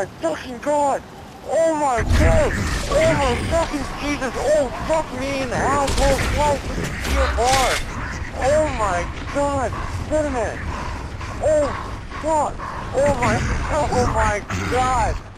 my fucking god! Oh my god! Oh my fucking Jesus! Oh fuck me in the asshole! Slice with your bar! Oh my god! Wait a minute! Oh fuck! Oh my! Oh my god!